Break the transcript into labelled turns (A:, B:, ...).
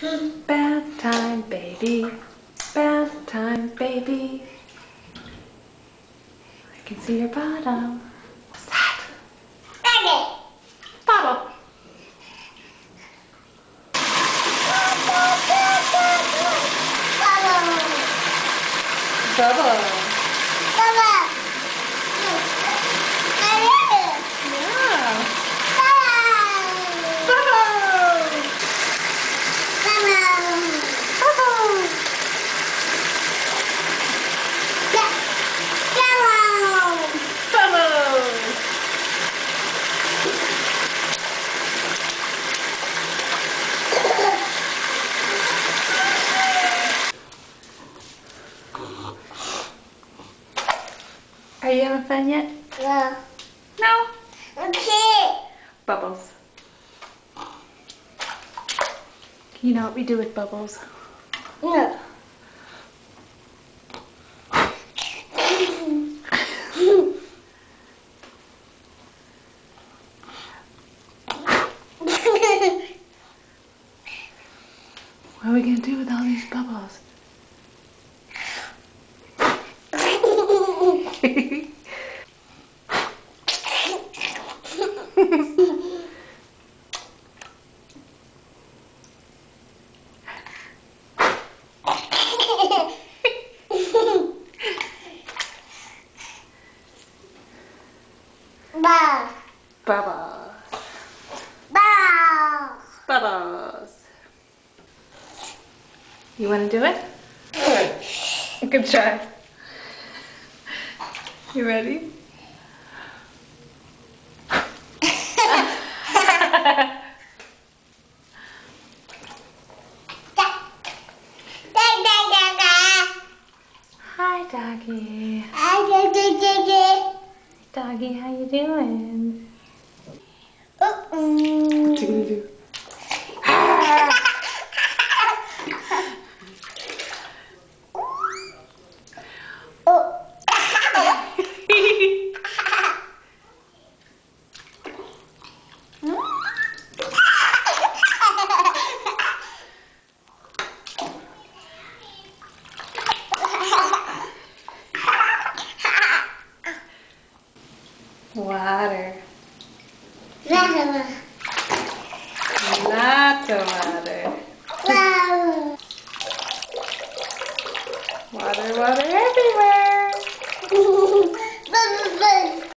A: Bath time, baby. Bath time, baby. I can see your bottom. What's that? Bottle. Bubble. Yeah. Are you having fun yet? No. Bubbles. You know what we do with bubbles? What are we gonna do with all these bubbles? Bubbles. Bubbles. Bubbles. You wanna do it? Good try. You ready? Hi, doggy. Doggy, how you doing? What's he Water. Lots of water. Water, water everywhere.